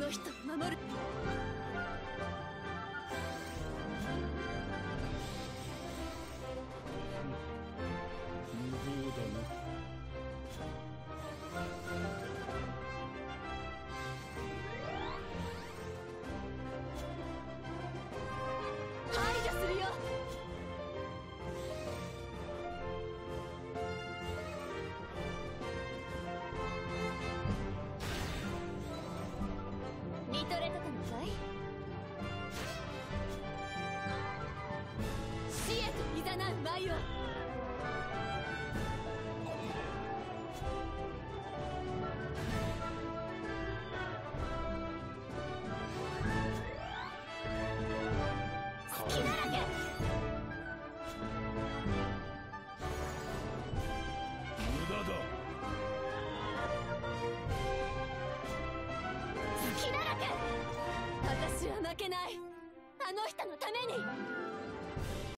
の人を守る。な私は負けない。あの人のために